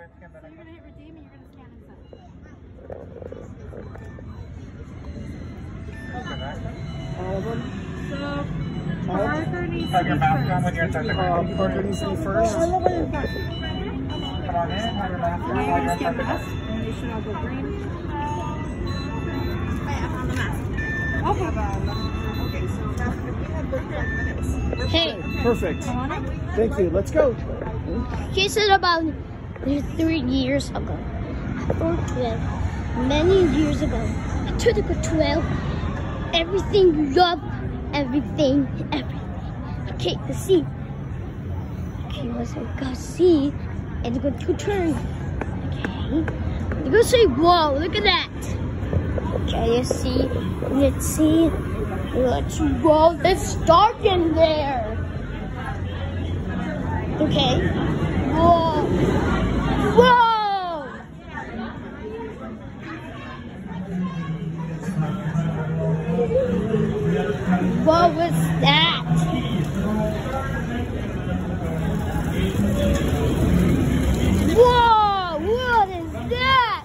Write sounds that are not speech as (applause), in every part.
go ahead and scan that So you're gonna hit redeem and you're gonna scan inside. Okay. All of them? So Parker needs to be your when you're inside the Uh. Parker needs to be first. Come on in, have your mask on Now while you're you're gonna scan inside the us. card. And they should all go green. I have on the mask. Okay. Okay, so now we had 35 minutes. Hey, Perfect. Come on in. Thank you. Let's go. he said about three years ago. 12. Many years ago. I took a 12. Everything you love. Everything. Everything. Okay, let's see. Okay, let's go see. And go to turn. Okay. Let's go say, whoa, look at that. Okay, let's see. Let's see. Let's whoa, it's dark in there. Okay. Whoa. Whoa! What was that? Whoa! What is that?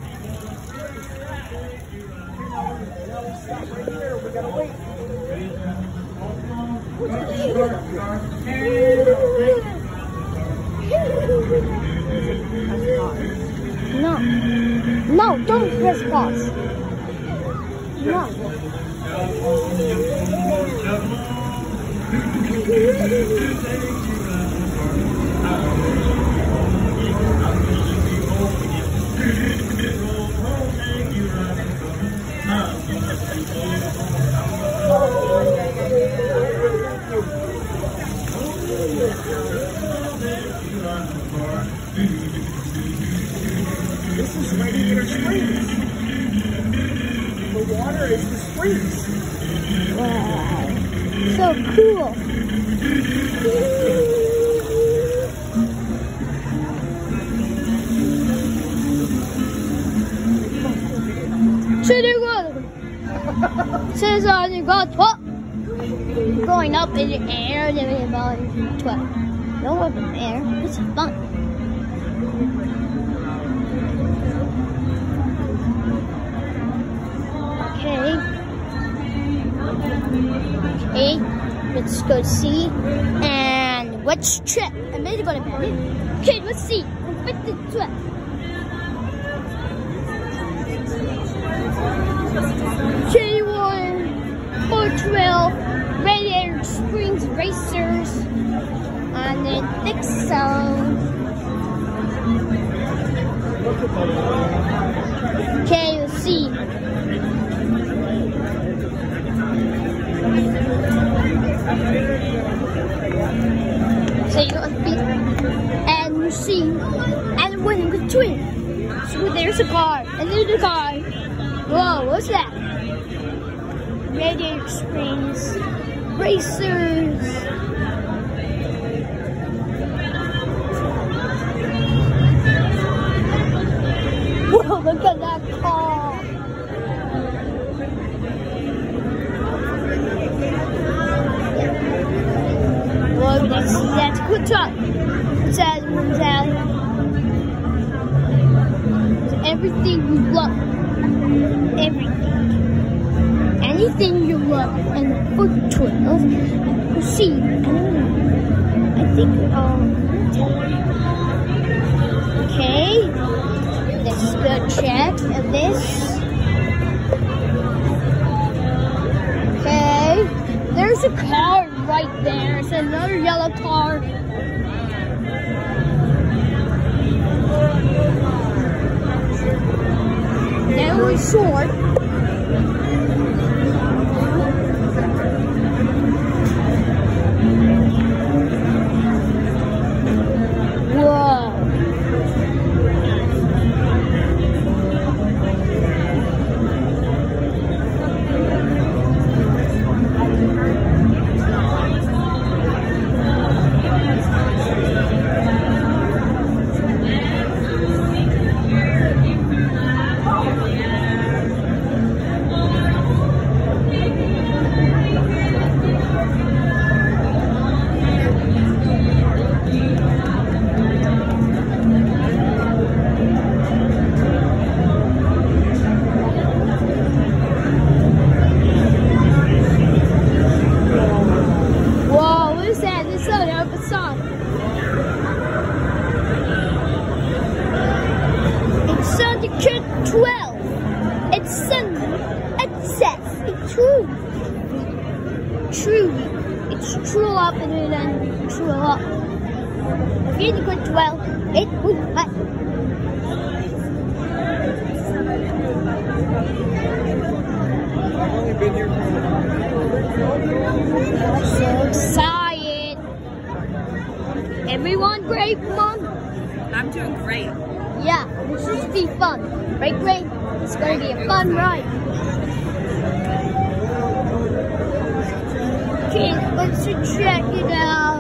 No. No, don't press pause. No. Wow. So cool. Says on you got 12. Going up in the air, then we 12. Up in the air, it's fun. okay. Okay, let's go see. And which trip? I'm ready to bed. Okay, let's see. The trip? J1, 412, Radiator Springs Racers, and then Dixon. Okay, So you got be and you see and winning the twin. So there's a car, and there's a car. Whoa, what's that? Radiator Springs Racers. (laughs) Whoa, look at that car. That's, that's truck. It says, it says, everything you love. Everything. Anything you love. And the foot twirls. You see, I. I think, um, okay. Let's go check this. Okay. There's a car right there. It's another yellow car. We're (laughs) If you're in grade 12, it would but I've only been here for so excited. Everyone great, Mom? I'm doing great. Yeah, this is be fun. Right, great? It's gonna be a fun ride. Okay, let's check it out.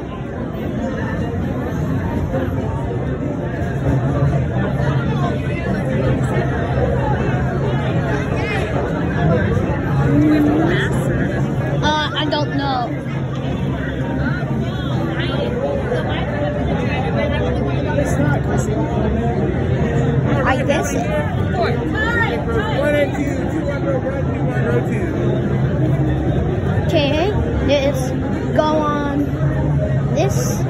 Uh, I don't know. I guess it. Okay, let's go on this.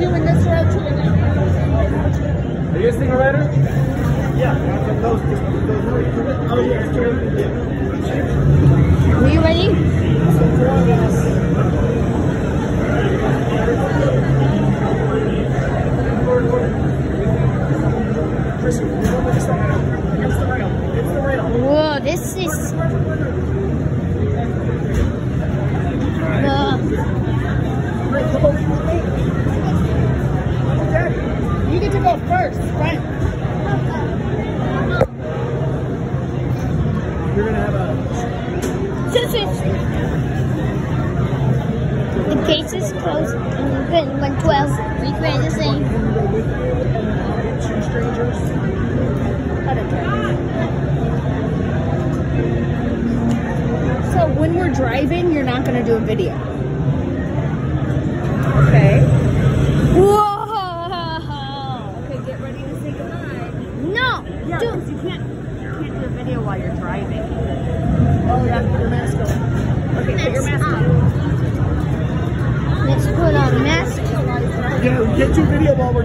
Two in this row, two in that. Are you a single rider? Yeah. Those, those, those, oh, yeah. Are you ready? Whoa, this is. Whoa. You get to go first, right? You're gonna have a. This. The case is closed and open when 12. We create the same. Two strangers. So when we're driving, you're not gonna do a video.